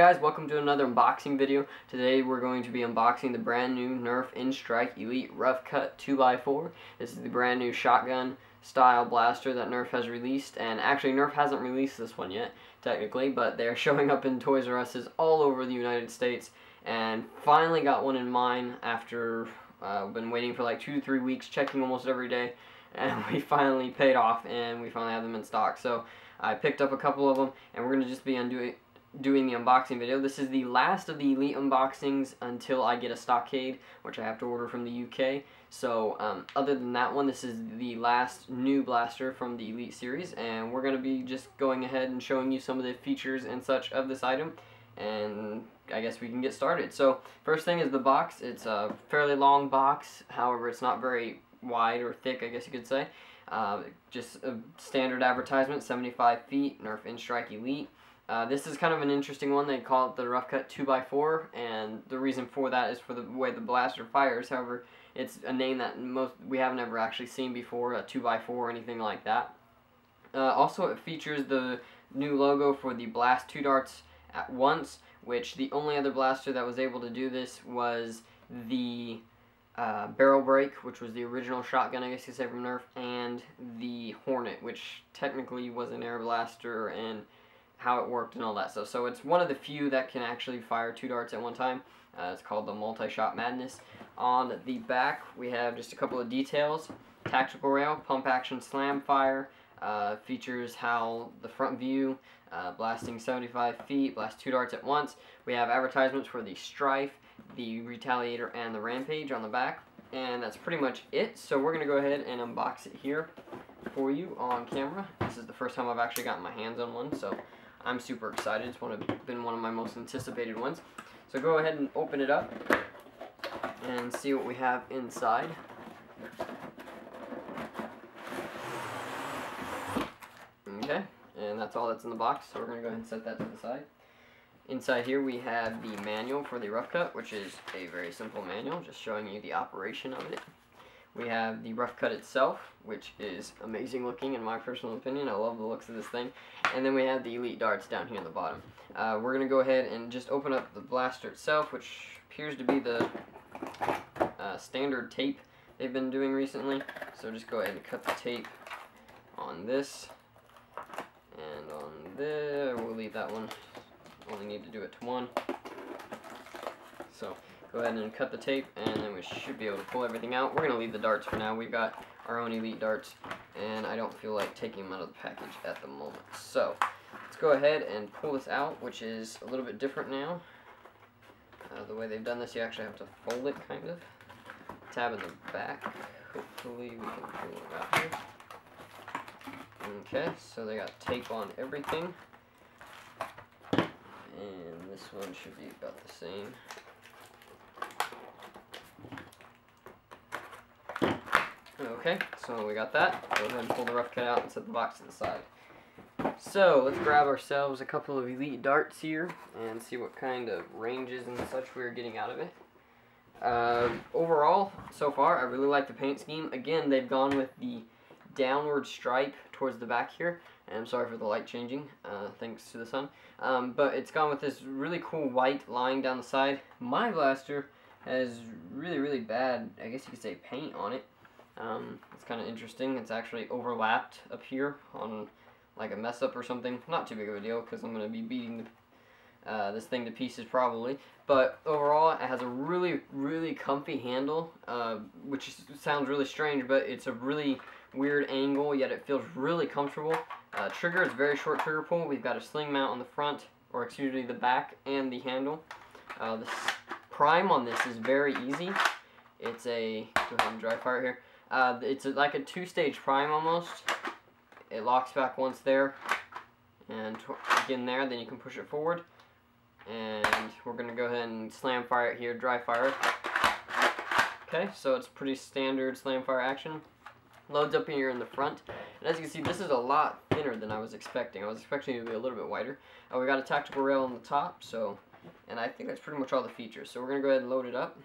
guys, welcome to another unboxing video. Today we're going to be unboxing the brand new Nerf N-Strike Elite Rough Cut 2x4. This is the brand new shotgun style blaster that Nerf has released and actually Nerf hasn't released this one yet technically but they're showing up in Toys R Us's all over the United States and finally got one in mine after uh, been waiting for like two to three weeks checking almost every day and we finally paid off and we finally have them in stock so I picked up a couple of them and we're going to just be undoing doing the unboxing video. This is the last of the Elite unboxings until I get a Stockade, which I have to order from the UK. So, um, other than that one, this is the last new blaster from the Elite series, and we're going to be just going ahead and showing you some of the features and such of this item, and I guess we can get started. So, first thing is the box. It's a fairly long box, however, it's not very wide or thick, I guess you could say. Uh, just a standard advertisement, 75 feet, Nerf N-Strike Elite. Uh, this is kind of an interesting one. They call it the Rough Cut 2x4, and the reason for that is for the way the blaster fires. However, it's a name that most we haven't ever actually seen before, a 2x4 or anything like that. Uh, also, it features the new logo for the Blast 2 darts at once, which the only other blaster that was able to do this was the uh, Barrel Break, which was the original shotgun, I guess you say, from Nerf, and the Hornet, which technically was an air blaster and how it worked and all that stuff. So it's one of the few that can actually fire two darts at one time. Uh, it's called the Multi-Shot Madness. On the back, we have just a couple of details. Tactical rail, pump action slam fire, uh, features how the front view, uh, blasting 75 feet, blast two darts at once. We have advertisements for the Stryfe, the Retaliator, and the Rampage on the back. And that's pretty much it. So we're going to go ahead and unbox it here for you on camera. This is the first time I've actually gotten my hands on one, so I'm super excited. It's one of, been one of my most anticipated ones. So go ahead and open it up and see what we have inside. Okay, and that's all that's in the box, so we're going to go ahead and set that to the side. Inside here we have the manual for the rough cut, which is a very simple manual, just showing you the operation of it. We have the rough cut itself, which is amazing looking in my personal opinion. I love the looks of this thing. And then we have the Elite darts down here in the bottom. Uh, we're going to go ahead and just open up the blaster itself, which appears to be the uh, standard tape they've been doing recently. So just go ahead and cut the tape on this and on there. We'll leave that one. Only need to do it to one. So go ahead and cut the tape and then we should be able to pull everything out. We're going to leave the darts for now. We've got our own Elite darts and I don't feel like taking them out of the package at the moment. So let's go ahead and pull this out which is a little bit different now. Uh, the way they've done this you actually have to fold it kind of. Tab in the back. Hopefully we can pull it out here. Okay, so they got tape on everything. And this one should be about the same. Okay, so we got that. Go ahead and pull the rough cut out and set the box to the side. So, let's grab ourselves a couple of Elite darts here and see what kind of ranges and such we're getting out of it. Uh, overall, so far, I really like the paint scheme. Again, they've gone with the downward stripe towards the back here. And I'm sorry for the light changing, uh, thanks to the sun. Um, but it's gone with this really cool white line down the side. My blaster has really, really bad, I guess you could say, paint on it. Um, it's kind of interesting. It's actually overlapped up here on like a mess up or something. Not too big of a deal because I'm going to be beating the, uh, this thing to pieces probably. But overall, it has a really, really comfy handle, uh, which sounds really strange, but it's a really weird angle, yet it feels really comfortable. Uh, trigger is very short trigger pull. We've got a sling mount on the front, or excuse me, the back and the handle. Uh, the prime on this is very easy. It's a, go ahead and dry fire here. Uh, it's like a two-stage prime almost. It locks back once there, and again there, then you can push it forward. And we're going to go ahead and slam fire it here, dry fire Okay, so it's pretty standard slam fire action. Loads up here in the front. And as you can see, this is a lot thinner than I was expecting. I was expecting it to be a little bit wider. Uh, we got a tactical rail on the top, so, and I think that's pretty much all the features. So we're going to go ahead and load it up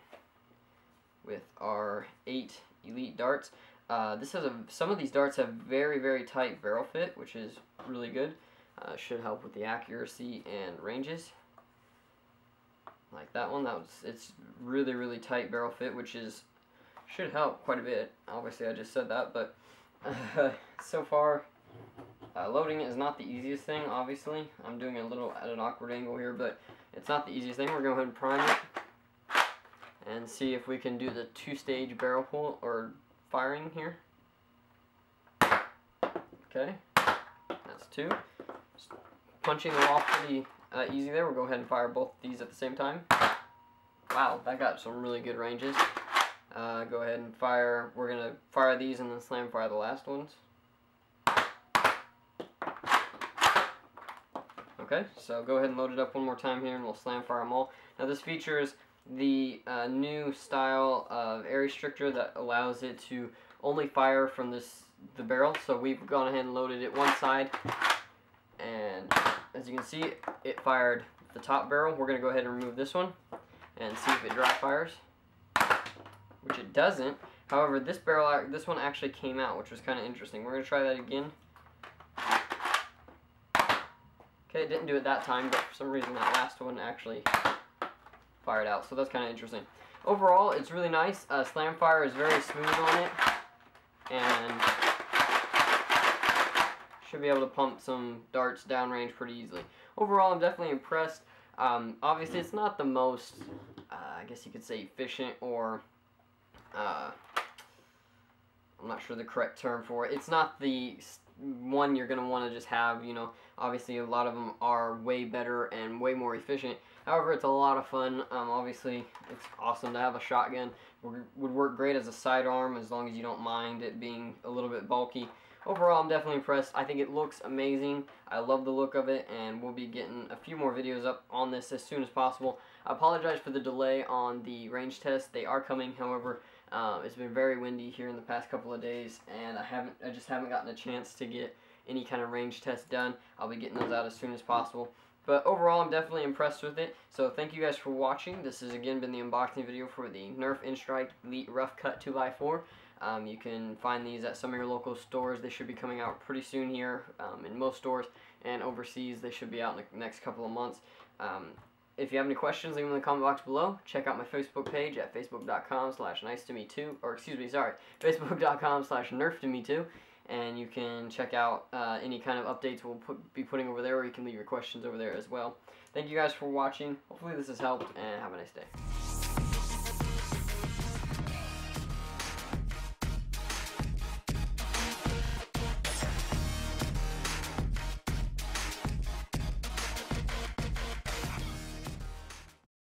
with our eight Elite darts. Uh, this has a, some of these darts have very, very tight barrel fit, which is really good. Uh, should help with the accuracy and ranges. like that one. That was it's really really tight barrel fit, which is should help quite a bit. Obviously, I just said that, but uh, so far, uh, loading is not the easiest thing. Obviously, I'm doing a little at an awkward angle here, but it's not the easiest thing. We're going to go ahead and prime it and see if we can do the two-stage barrel pull or firing here. Okay, that's two. Just punching them off pretty uh, easy there. We'll go ahead and fire both these at the same time. Wow, that got some really good ranges. Uh, go ahead and fire, we're going to fire these and then slam fire the last ones. Okay, so go ahead and load it up one more time here and we'll slam fire them all. Now this features the uh, new style of air restrictor that allows it to only fire from this the barrel. So we've gone ahead and loaded it one side and as you can see it fired the top barrel. We're going to go ahead and remove this one and see if it dry fires which it doesn't. However, this barrel, this one actually came out, which was kind of interesting. We're going to try that again. Okay, it didn't do it that time, but for some reason that last one actually fired out, so that's kind of interesting. Overall, it's really nice. Uh, slam fire is very smooth on it, and should be able to pump some darts downrange pretty easily. Overall, I'm definitely impressed. Um, obviously, it's not the most, uh, I guess you could say, efficient or uh, I'm not sure the correct term for it. It's not the one you're going to want to just have, you know, obviously a lot of them are way better and way more efficient. However, it's a lot of fun. Um, obviously, it's awesome to have a shotgun. Would, would work great as a sidearm as long as you don't mind it being a little bit bulky. Overall, I'm definitely impressed. I think it looks amazing. I love the look of it, and we'll be getting a few more videos up on this as soon as possible. I apologize for the delay on the range test. They are coming, however, um, it's been very windy here in the past couple of days, and I haven't, I just haven't gotten a chance to get any kind of range test done. I'll be getting those out as soon as possible. But overall, I'm definitely impressed with it. So thank you guys for watching. This has again been the unboxing video for the Nerf N-Strike Elite Rough Cut 2x4. Um, you can find these at some of your local stores. They should be coming out pretty soon here um, in most stores. And overseas, they should be out in the next couple of months. Um, if you have any questions, leave them in the comment box below. Check out my Facebook page at facebook.com slash nice to me too. Or excuse me, sorry, facebook.com slash nerf to me too. And you can check out uh, any kind of updates we'll put, be putting over there, or you can leave your questions over there as well. Thank you guys for watching. Hopefully this has helped, and have a nice day.